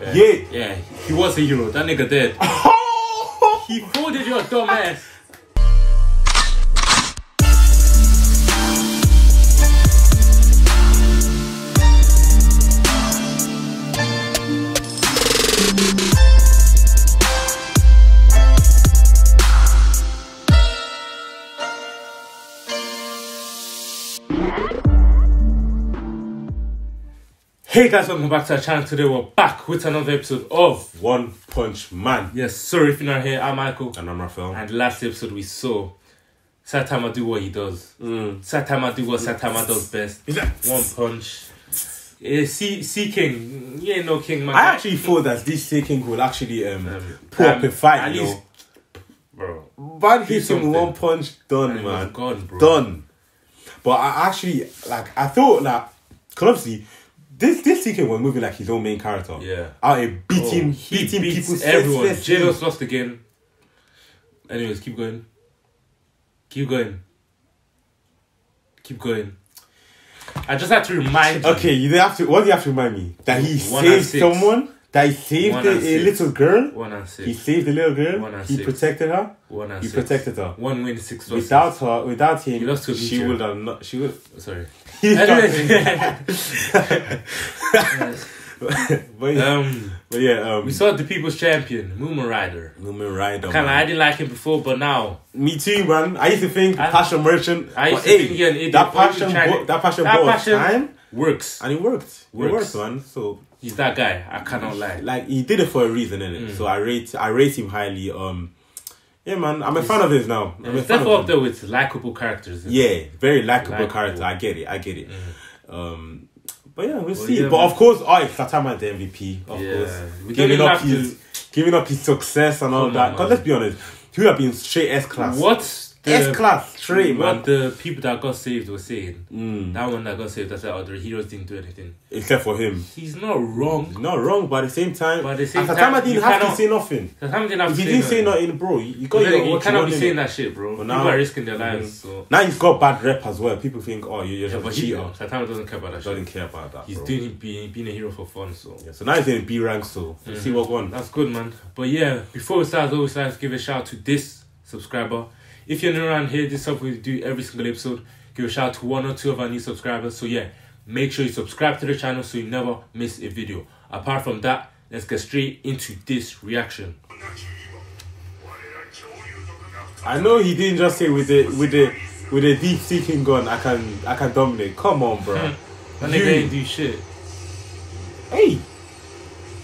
Yeah. Yeah, he was a hero. That nigga dead. he folded your dumb ass. Hey guys, welcome back to our channel. Today we're back with another episode of One Punch Man. Yes, sorry if you're not here. I'm Michael. And I'm Raphael. And last episode we saw Saitama do what he does. Saitama do what Saitama does best. One punch. Yeah, C C King, you ain't no king, man. I actually thought that this taking will actually um, put um, up a fight, at you least- know. bro. Man hit him one punch, done, And it was man. gone, bro. Done. But I actually, like, I thought that, because obviously, this this TK was moving like his own main character. Yeah. Out here beating, Oh, beating people everyone. Jados lost again. Anyways, keep going. Keep going. Keep going. I just had to remind. Okay, you have to. What do you have to remind me? That he saved someone. That he saved One a, and a six. little girl. One and six. He saved the little girl. One and he six. protected her. One and He six. protected her. One win, six losses. Without her, without him, He lost to she would have not. She would. Sorry. He Anyways. but yeah, um, but yeah, um, we saw the people's champion, Mumen Rider. Mumen Rider. Kind of. I didn't like him before, but now Me too, man. I used to think I- Passion Merchant. I used but to hey, think, yeah, it- that passion, bo- that passion that passion- time, works. and it worked. It Works. worked, man. So He's that guy. I cannot lie. like he did it for a reason, innit? Mm. So I rate, I rate him highly. Um, yeah, man. I'm a fan of his now. I'm a fan definitely up of him. there with likable characters. Yeah, very likable character. I get it. I get it. Um, but yeah, we'll see. yeah, but man. of course, oh, Saitama the MVP. Of Yeah. course, We giving up his, giving up his success and all Come that. Because let's be honest, he would have been straight S class. What S class three, man. what the people that got saved were saying. Mm. That one that got saved, I said, oh, the heroes didn't do anything. Except for him. He's not wrong. He's not wrong, but at the same time, But at the same at time, time, I you didn't have to say nothing. So something have If to you say didn't say nothing. nothing, bro, you, you got your then you what cannot want, be innit? saying that shit, bro. But people are risking their lives, so. Now he's got bad rep as well. People think, oh, you're, you're Yeah, just but a he cheater. Saitama doesn't care about that Doesn't shit. care about that. He's bro. doing being, being a hero for fun, so. Yeah, so now he's in B rank, so we'll see what one. That's good, man. But yeah, before we start, I always like to give a shout out to this subscriber. If you're new around here, this is something we do every single episode. Give a shout out to one or two of our new subscribers. So yeah, make sure you subscribe to the channel so you never miss a video. Apart from that, let's get straight into this reaction. I know he didn't just say with the with the with the deep seeking gun. I can I can dominate. Come on, bro. That You- nigga ain't do shit. Hey,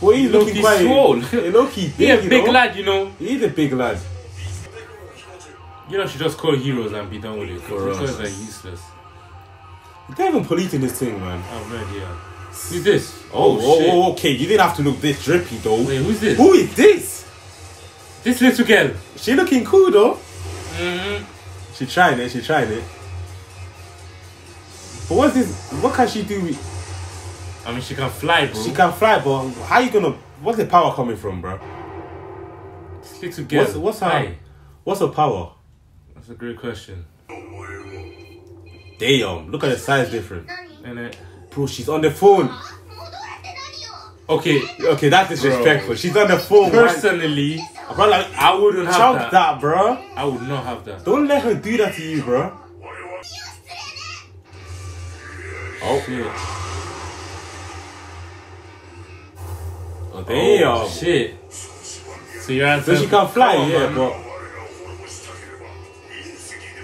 well he's Look, looking he's quite swole. Hey, look, he He a big, big know? lad, you know. He's a big lad. You know, should just call heroes and be done with it. Because us. are useless. He's not even policing this thing, man. I have no idea. Who's this? Oh, oh, shit. oh, okay. You didn't have to look this drippy though. Wait, who's this? Who is this? This little girl. She looking cool though. Mm-hmm. She trying it. She trying it. But what's this? What can she do? with- I mean, she can fly, bro. She can fly, but how you gonna? What's the power coming from, bro? This little girl. What's what's her? Hi. What's her power? That's a great question. Damn! Look at the size difference, And it, bro. She's on the phone. okay, Okay, that's disrespectful. She's on the phone. man. personally, Bro, like, I wouldn't have chunk that. that. bro. I would not have that. Don't let her do that to you, bro. Oh, Shit. oh damn. Oh, shit. So you're So she can fly, yeah, but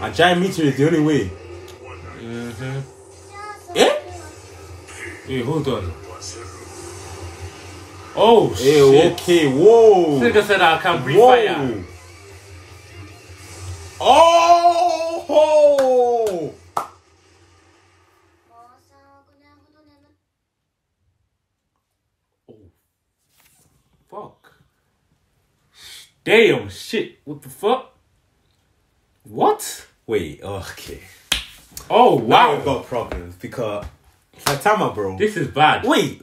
a giant meteor is the only way. Mhm. Yeah? Wait, hold on. Oh Hey, shit! okay, whoa. Nigga said I can breathe Whoa. fire. Oh! ho. Fuck. Damn, shit. What the fuck? What? Wait, okay. Oh wow. Now we've got problems because Saitama, bro. This is bad. Wait,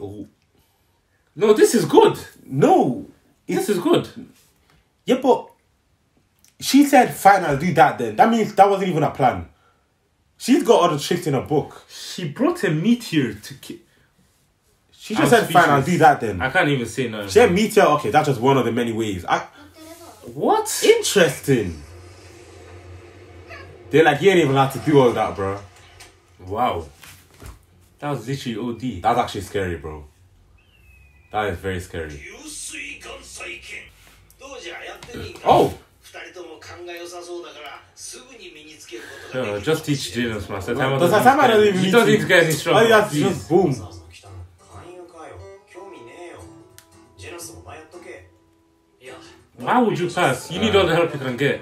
No, this is good. no. This is good. Yeah, but she said, fine, I'll do that then. That means that wasn't even a plan. She's got other tricks in her book. She brought a meteor to ki- She just I'm said, fine, I'll speechless. do that then. I can't even say no. She said meteor, okay, that's just one of the many ways. I, What? interesting. They're like, you ain't even allowed to do all that, bro. Wow. That was literally OD. That's actually scary, bro. That is very scary. Oh! oh! No, just teach Jin Smash. That's how does Saitama doesn't even he doesn't need to get any strong. Oh, boom. Why would you pass? You need all the help you can get.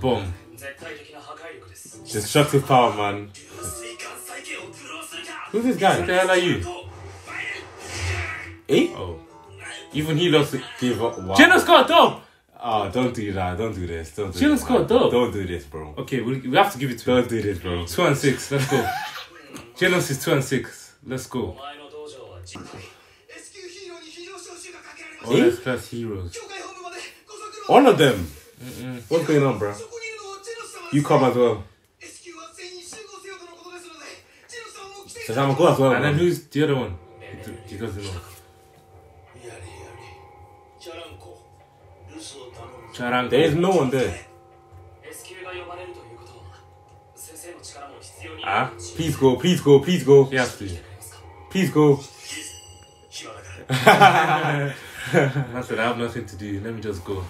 Boom. Destructive power, man. Who's this guy? What the hell are you? Eh? Oh. Even he lost give up. Wow. Jenna Scott, though! Ah, oh, don't do that. Don't do this. Don't do Jenna this. Don't do this, bro. Okay, we, we have to give it to don't him. Don't do this, bro. 2 and 6. Let's go. Genos is 2 and 6. Let's go. Eh? All eh? plus heroes. All of them. Mm -mm. What's going on, bro? You come as well. Shazam, go as well. And then who's the other one? He doesn't know. Charanko. There is no one there. Ah? Please go, please go, please go. Yes, please. Please go. I said, I have nothing to do. Let me just go.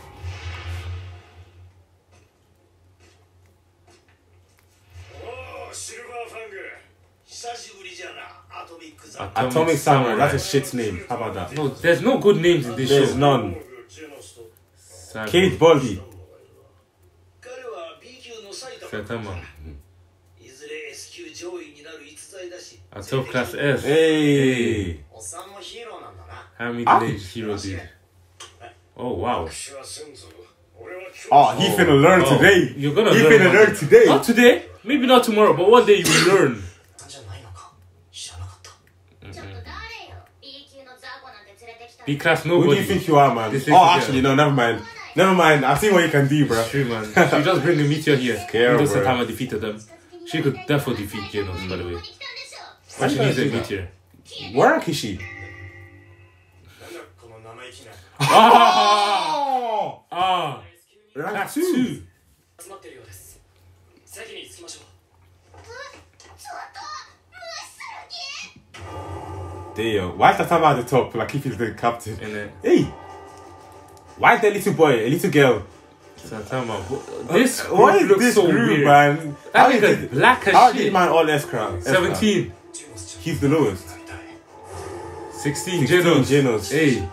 Atomic, Atomic Samurai. Samurai. That's a shit name. How about that? No, there's no good names in this there's show. There's none. Kate Boldy. Saitama. Atomic Class S. Hey! How many ah. days, hero did? Oh, wow. Ah, oh, he's gonna learn oh. today. You're gonna he learn. Learn today. Not today. Maybe not tomorrow, but one day you will learn. Be class nobody. Who do you think you are, man? Oh, actually, no, never mind. Never mind. I've seen what you can do, bro. It's true, man. she just bring the meteor here. Scare, time i defeated them. She could definitely defeat Genos, by the way. But she needs a meteor? Where is she? Ah! Ah! Rank 2! Damn, why is Saitama at the top? Like if he's the captain. Innit? Hey! Why is that little boy, a little girl? Saitama, this uh, why is looks this so group, weird. man? That this, black as shit. How man all S crowd? 17. He's the lowest. 16, 16 Genos. Hey.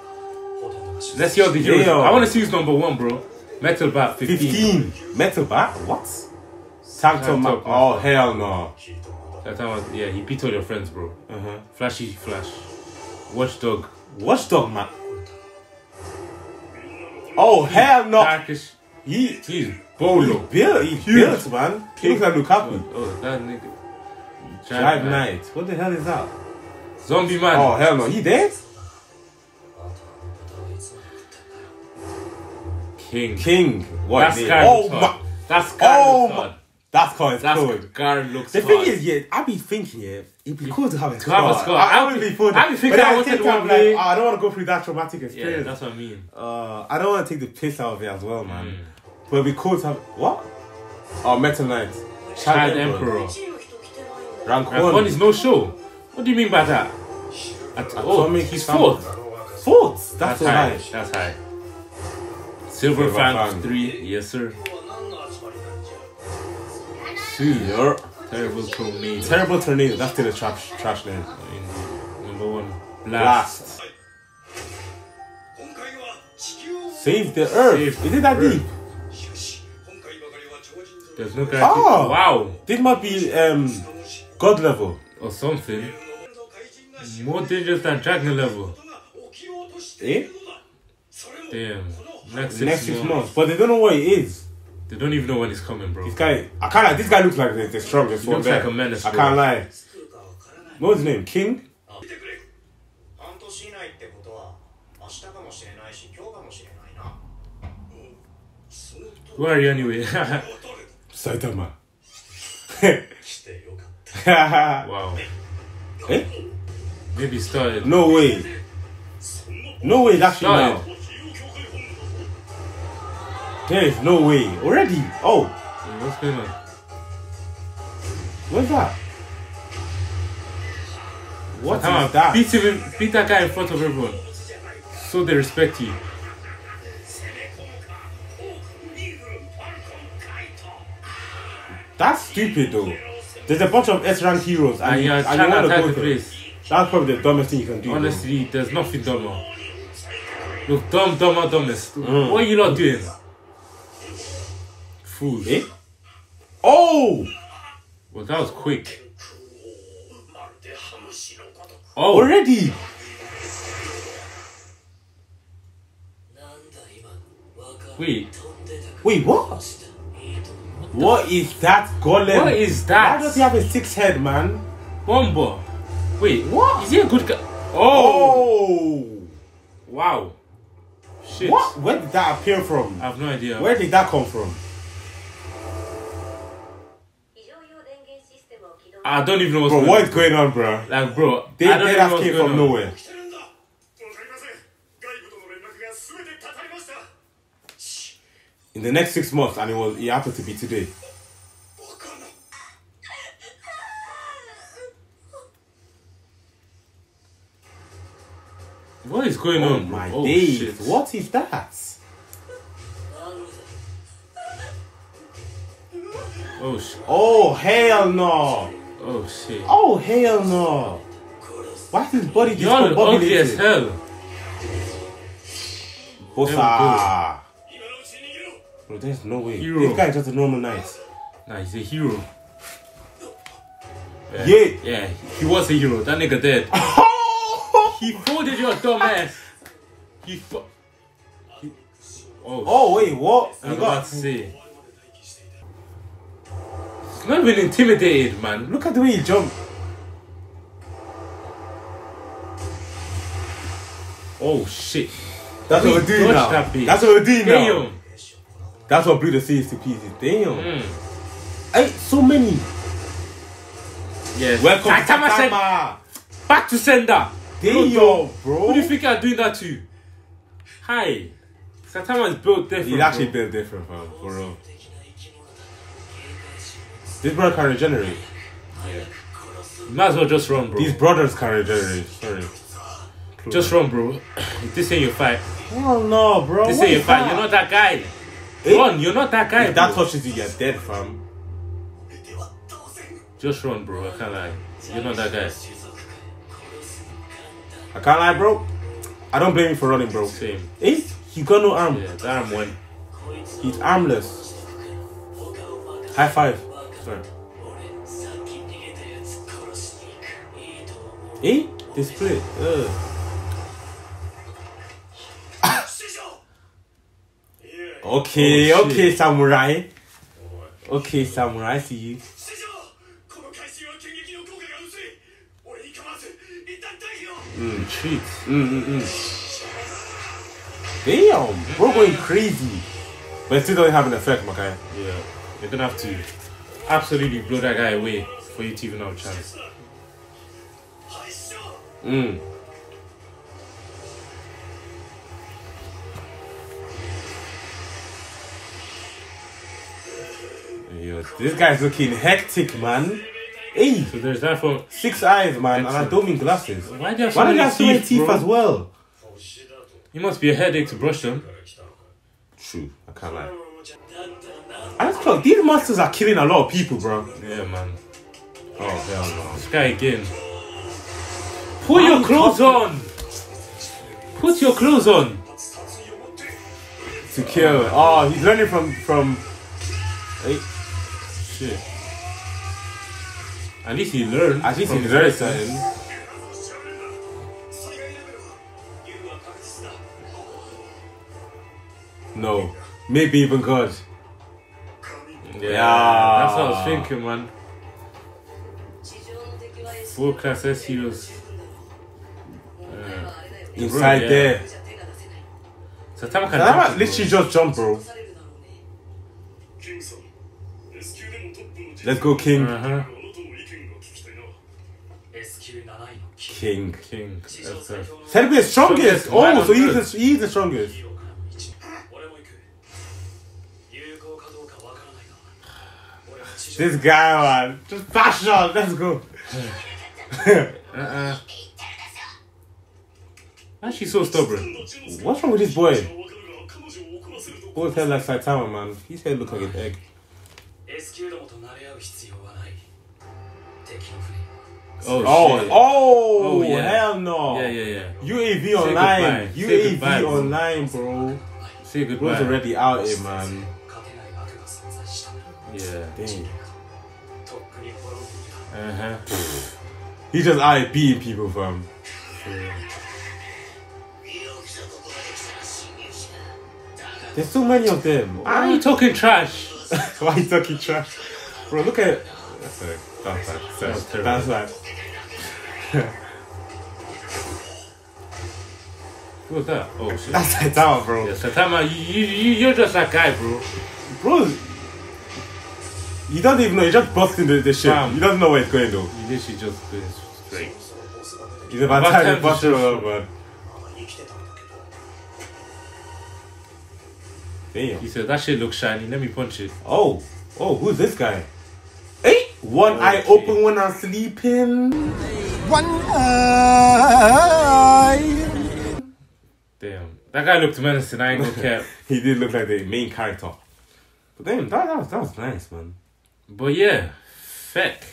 Let's hear the Genos. I want to see who's number one, bro. Metal Bat, 15. 15. Metal Bat? What? Sanctum, Oh, hell no. That time was yeah. He beat all your friends, bro. Uh-huh. Flashy Flash, Watchdog. Watchdog, man. Oh hell no! Darkish. He he's Bolo. He's built. He's huge. built, man. He looks like Lukaku. Oh, oh that nigga. Drive Knight. What the hell is that? Zombie man. Oh hell no! He dead? King. King. What? That's Kyle. Oh, oh my. That's Kyle. Oh my. That's cool. That's cool. Gar looks. The hard. thing is, yeah, I be thinking, yeah, it'd be cool to have a scar. Have a scar. I, I would be fun. I be thinking, I, I think I'm like, oh, I don't want to go through that traumatic experience. Yeah, that's what I mean. Uh, I don't want to take the piss out of it as well, man. Mm. But it'd be cool to have what? Oh, Metal Knight, Child, Child Emperor. Emperor. Rank one. one is no show. What do you mean by that? At, Atomic oh, he's fourth. Fourth. That's, that's high. high. That's high. Silver, Silver Fang three. Yes, sir. Two. Yep. Terrible tornado. Terrible tornado. That's still a trash trash name. Number one. Blast. Blast. Save the Earth. Save Is it that earth. deep? There's no guarantee. Oh wow! This might be um God level or something. More dangerous than dragon level. Eh? Damn. Next six, Next six months. But they don't know what it is. They don't even know when it's coming, bro. This guy, I can't. lie, This guy looks like the, the strongest He one looks there. like a menace, I bro. can't lie. 来るかわからない What was his name? King. 見てくれ半年以内ってことは明日かもしれないし今日かもしれないなそのと Where are you anyway? 誰だ Saitama. 来てよかった wow. eh? Maybe started. No way. No way, that's Started. There is no way. Already? Oh. What's going on? What's that? What so is on, that? Beat, him, beat that guy in front of everyone. So they respect you. That's stupid though. There's a bunch of S rank heroes and, and, you, and you want to go the. That's probably the dumbest thing you can do. Honestly, though. there's nothing dumber. Look, dumb, dumber, dumbest. Mm. What are you not doing? Eh? Oh! Well, that was quick. Oh. Already? Wait. Wait, what? What is that golem? What is that? Why does he have a six head, man? Bomber. Wait, what? Is he a good guy? Oh. oh. Wow. Shit. What? Where did that appear from? I have no idea. Where did that come from? I don't even know what's bro, going what on. Bro, what is going on, bro? Like, bro, they, I don't they came from nowhere. In the next six months, and it was it happened to be today. What is going oh on? My oh, days! Shit. What is that? Oh, sh- oh hell no! Oh shit. Oh hell no. Why is body just Y'all look ugly as hell. Bossa. Bro, there's no way. Hero. This is just a normal knight. Nah, he's a hero. Yeah. Yeah, yeah he was a hero. That nigga dead. he folded your dumb ass. He, fo he... Oh, oh wait, what? I'm about to say. Not even intimidated, man. Look. at the way he jumped. Oh shit. That's what we're doing now. that. That's what we're doing now. That's what blew the series to pieces. Damn. Mm. Hey, so many. Yes. Welcome Saitama to said, Saitama. back to sender. Damn, Bro, bro. Who do you think you're doing that to? Hi. Saitama is built different. He's actually bro. built different, fam. For real. This brothers can regenerate. Yeah. Might as well just run, bro. These brothers can regenerate. Sorry. Just run, bro. this ain't your fight. Hell no, bro. This what ain't your fight. That? You're not that guy. Eh? Run. You're not that guy. If bro. that touches you, you're dead, fam. Just run, bro. I can't lie. You're not that guy. I can't lie, bro. I don't blame you for running, bro. Same. He? He got no arm. Yeah, arm went. He's armless. High five sorry. Eh? Display. They okay, oh, okay, samurai. Okay, samurai, see you. Mm, cheat. Mm, mm, mm. Damn, we're going crazy. But it still doesn't have an effect, Makai. Yeah, you're gonna have to absolutely blow that guy away for you to even have a chance. Mm. Yo, this guy's looking hectic, man. Hey. So there's that for six eyes, man, Excellent. and I don't mean glasses. Why do you have so, many, teeth, as well? It must be a headache to brush them. True, I can't lie. Like these monsters are killing a lot of people, bro. Yeah, man. Oh hell no! This guy again. Put your clothes on. Put your clothes on. To kill. Oh, he's learning from from. Hey. Shit. At least he learned. At least he learned something. No, maybe even God. Yeah, that's what I was thinking, man. Full class S heroes. Yeah. Inside bro, yeah. there. Saitama can jump, literally just jump, bro. Let's go, King. Uh-huh. King. King. Serbia's strongest. strongest. Oh, so he's the, he's the strongest. This guy, man. Just passion. Let's go. uh-uh. Man, she's so stubborn. What's wrong with this boy? Boy's head like Saitama, man. His head look like an egg. Oh, oh, shit. oh, oh yeah. hell no. Yeah, yeah, yeah. UAV online. Goodbye. UAV goodbye, online, bro. Say goodbye. Bro's already out here, man. Yeah. Dang. Uh huh. He's just out beating people from. There's so many of them. Why are you talking trash? Why are you talking trash? Bro, look at. That's a, that's bad. That's, that's, that's bad. That? Oh shit. That's Saitama, bro. Yeah, Saitama, you, you, you, you're just that guy, bro. Bro, he doesn't even know. He just busting this the ship. doesn't know where it's going though. You literally just do straight. He's about to have bust it over. Damn. He said that shit looks shiny. Let me punch it. Oh, oh, who's this guy? Hey, one oh, eye open when I'm sleeping. One eye. Damn, that guy looked menacing. I ain't gonna care. he did look like the main character. But damn, that, that, was, that was nice, man. But yeah, feck.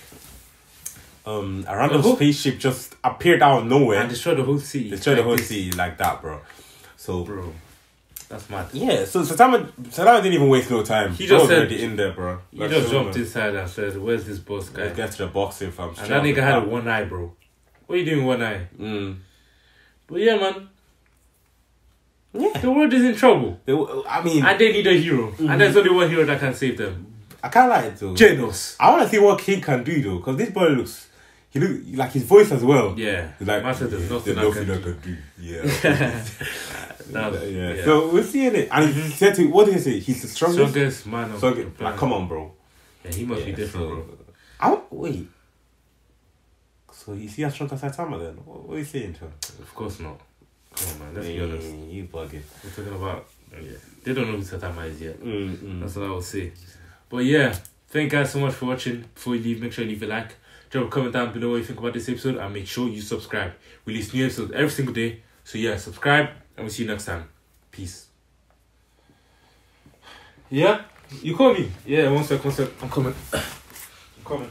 Um, a random Uh-huh. spaceship just appeared out of nowhere. And destroy the whole city. Destroyed the whole this. city like that, bro. So, Bro, that's mad. yeah, so Saitama, Saitama didn't even waste no time. He just said- already in there, bro. He just jumped man. inside and said, where's this boss guy? Let's get to the boxing, fam. And that nigga had a one eye, bro. What are you doing one eye? Mm. But yeah, man, Yeah. the world is in trouble. They I mean, And they need a hero. And there's only one hero that can save them. I can't lie it though. Genos. I want to see what King can do though, because this boy looks, he look like his voice as well. Yeah. He's like, said there's yeah, nothing there's I nothing can I can do. Yeah. That was- yeah. yeah. So we're seeing it, and he said to what did he say? He's the strongest. Strongest man of Strongest- like, come on, bro. Yeah, he must be different, so- bro. I wait. So you see how strong as Saitama then? What, what are you saying to him? Of course not. Come on, man. Let's be honest. You bugging. We're talking about. Yeah. They don't know who Saitama is yet. Mm, mm. That's what I will say. But yeah, thank you guys so much for watching. Before you leave, make sure you leave a like. Drop a comment down below what you think about this episode and make sure you subscribe. We release new episodes every single day. So yeah, subscribe and we'll see you next time. Peace. Yeah? You call me? Yeah, one sec, one sec. I'm coming. I'm coming.